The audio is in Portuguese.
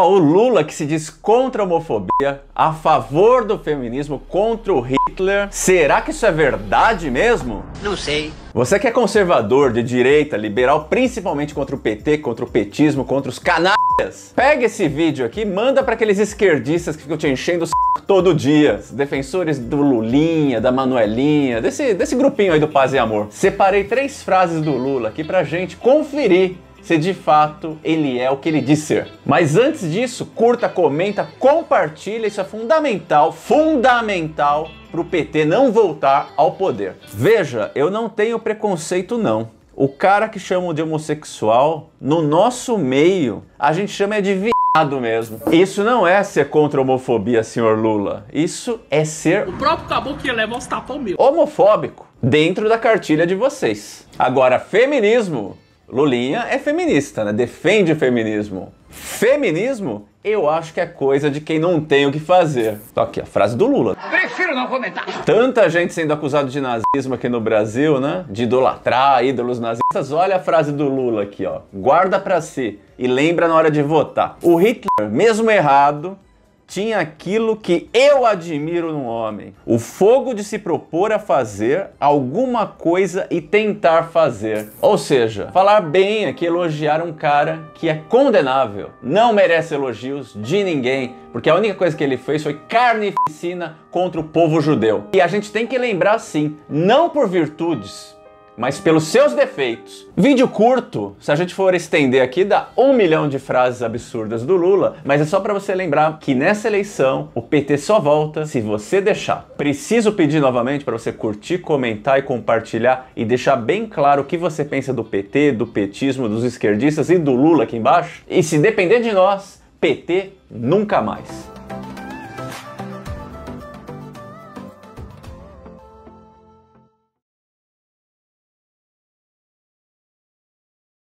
Ó, o Lula que se diz contra a homofobia, a favor do feminismo, contra o Hitler. Será que isso é verdade mesmo? Não sei. Você que é conservador, de direita, liberal, principalmente contra o PT, contra o petismo, contra os canalhas, pega esse vídeo aqui e manda para aqueles esquerdistas que ficam te enchendo o s... todo dia, defensores do Lulinha, da Manuelinha, desse, desse grupinho aí do Paz e Amor. Separei três frases do Lula aqui pra gente conferir se de fato ele é o que ele diz ser. Mas antes disso, curta, comenta, compartilha, isso é fundamental, fundamental para o PT não voltar ao poder. Veja, eu não tenho preconceito não. O cara que chamam de homossexual, no nosso meio, a gente chama é de viado mesmo. Isso não é ser contra a homofobia, senhor Lula. Isso é ser O próprio caboclo que ia levar uns tapão meu. homofóbico dentro da cartilha de vocês. Agora, feminismo. Lulinha é feminista, né? Defende o feminismo. Feminismo, eu acho que é coisa de quem não tem o que fazer. Tô aqui, a frase do Lula. Prefiro não comentar. Tanta gente sendo acusada de nazismo aqui no Brasil, né? De idolatrar ídolos nazistas. Olha a frase do Lula aqui, ó. Guarda pra si e lembra na hora de votar. O Hitler, mesmo errado, tinha aquilo que eu admiro num homem: o fogo de se propor a fazer alguma coisa e tentar fazer. Ou seja, falar bem aqui, elogiar um cara que é condenável, não merece elogios de ninguém, porque a única coisa que ele fez foi carnificina contra o povo judeu. E a gente tem que lembrar sim, não por virtudes, mas pelos seus defeitos. Vídeo curto, se a gente for estender aqui, dá um milhão de frases absurdas do Lula, mas é só para você lembrar que nessa eleição o PT só volta se você deixar. Preciso pedir novamente para você curtir, comentar e compartilhar e deixar bem claro o que você pensa do PT, do petismo, dos esquerdistas e do Lula aqui embaixo. E se depender de nós, PT nunca mais.